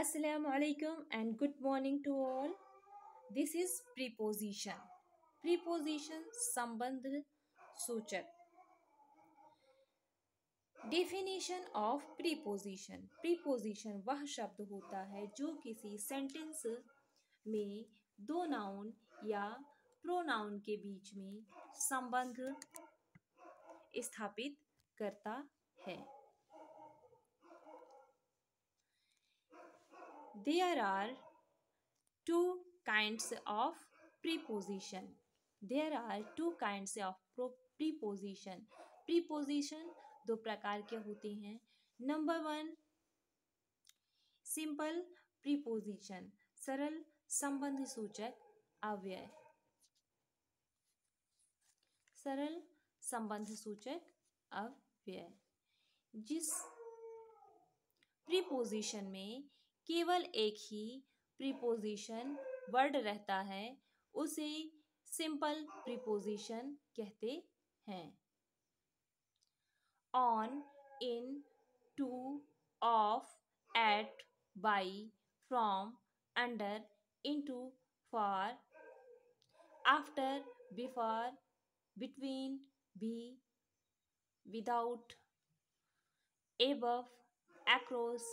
assalamu alaikum and good morning to all this is preposition preposition sambandh सूचक definition of preposition preposition वह शब्द होता है जो किसी सेंटेंस में दो नाउन या प्रोनाउन के बीच में संबंध स्थापित करता है there are two kinds of preposition there are two kinds of preposition preposition दो प्रकार के होते हैं नंबर वन सिंपल प्रीपोजिशन सरल संबंध सूचक अव्यय सरल संबंध सूचक अव्यय जिस प्रीपोजिशन में केवल एक ही प्रीपोजिशन वर्ड रहता है उसे सिंपल प्रीपोजिशन कहते हैं on in to of at by from under in to for after before between be without above across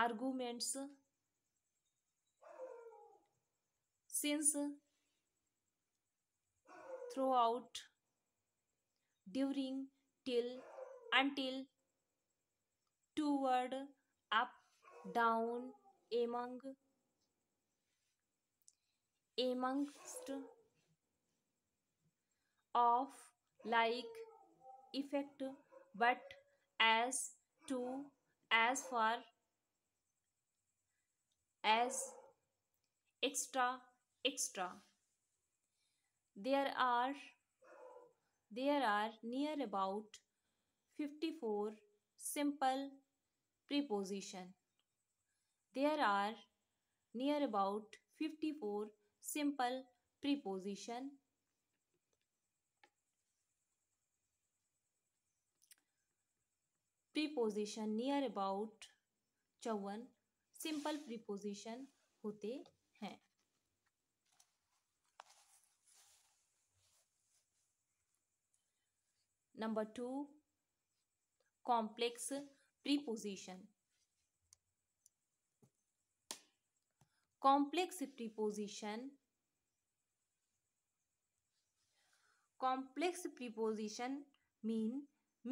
arguments since throughout during till until toward up down among amongst of like effect but as to as far as extra extra. There are there are near about 54 simple preposition. There are near about 54 simple preposition. Preposition near about 54 simple preposition होते हैं number two complex preposition complex preposition complex preposition mean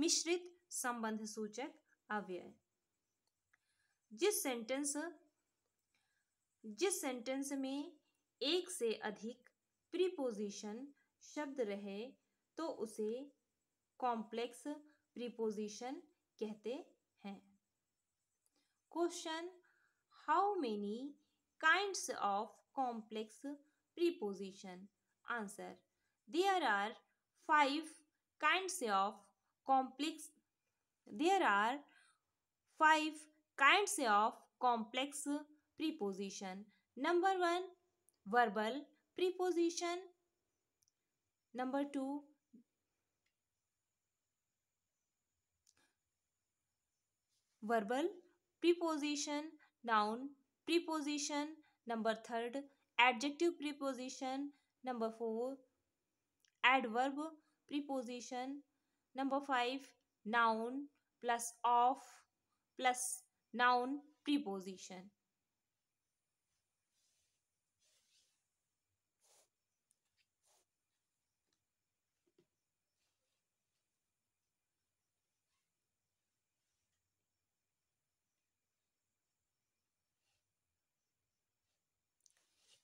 मिश्रित संबंध सूचक अव्यय जिस sentence जिस sentence में एक से अधिक प्रीपोजिशन शब्द रहे तो उसे कॉम्प्लेक्स प्रीपोजिशन कहते हैं question how many kinds of complex preposition answer there are five kinds of complex there are five Kinds of complex preposition. Number 1, verbal preposition. Number 2, verbal preposition, noun preposition. Number 3, adjective preposition. Number 4, adverb preposition. Number 5, noun plus of plus noun preposition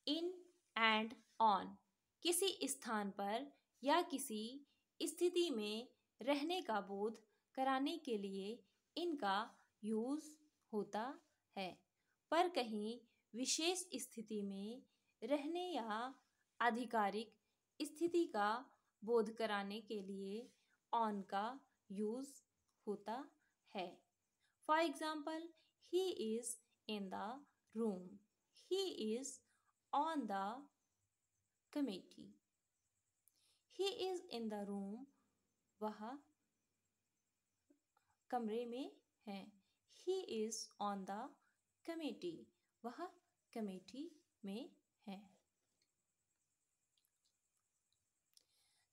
in and on किसी स्थान पर या किसी स्थिति में रहने का बोध कराने के लिए इनका यूज़ होता है पर कहीं विशेष स्थिति में रहने या आधिकारिक स्थिति का बोध कराने के लिए ऑन का यूज़ होता है for example he is in the room he is on the committee he is in the room वह कमरे में हैं he is on the committee वह कमेटी में है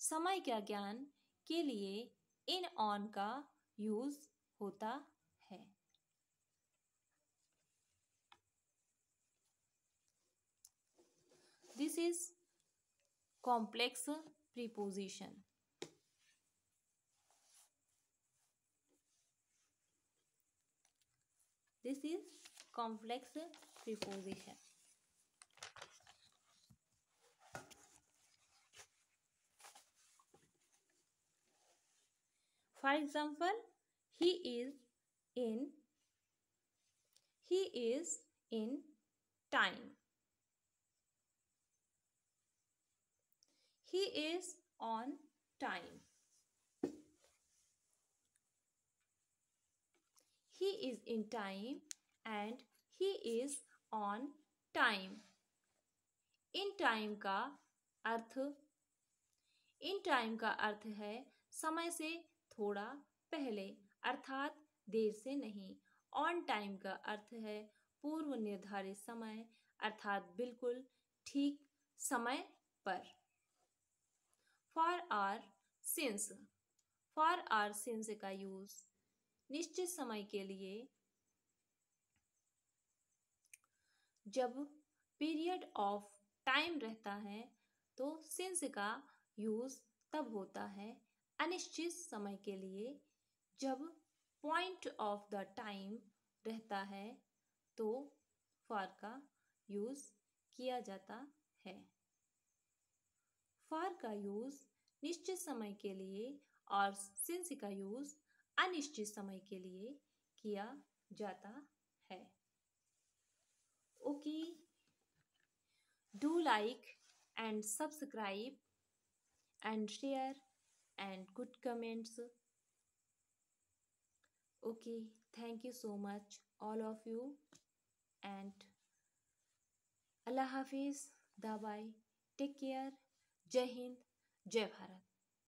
समय का ज्ञान के लिए इन ऑन का यूज होता है this is complex preposition This is complex preposition. For example, he is in he is in time. He is on time. he is in time and he is on time in time का अर्थ इन time का अर्थ है समय से थोड़ा पहले अर्थात देर से नहीं ऑन टाइम का अर्थ है पूर्व निर्धारित समय अर्थात बिल्कुल ठीक समय पर for or since for or since का यूज़ निश्चित समय के लिए जब पीरियड ऑफ टाइम रहता है तो सिंस का यूज तब होता है अनिश्चित समय के लिए जब पॉइंट ऑफ द टाइम रहता है तो फॉर का यूज किया जाता है फॉर का यूज निश्चित समय के लिए और सिंस का यूज अनिश्चित समय के लिए किया जाता है okay do like and subscribe and share and good comments okay thank you so much all of you and अल्लाह हाफिज़ दाबाई टेक केयर जय हिंद जय भारत